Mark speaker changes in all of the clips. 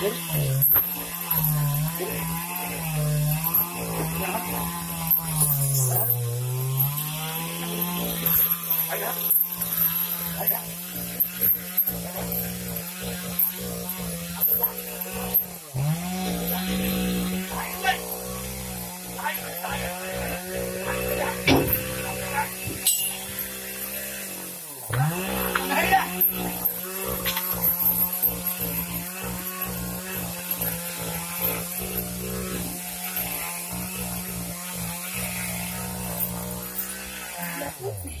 Speaker 1: dính Wow. Bilang puro.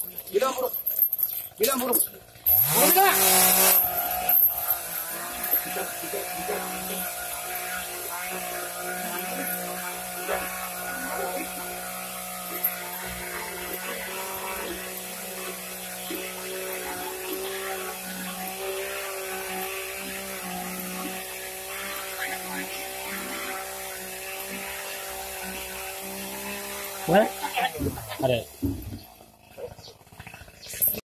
Speaker 1: Bilang puro. Bilang! Bitan, bitan, bitan.
Speaker 2: Wala? Are.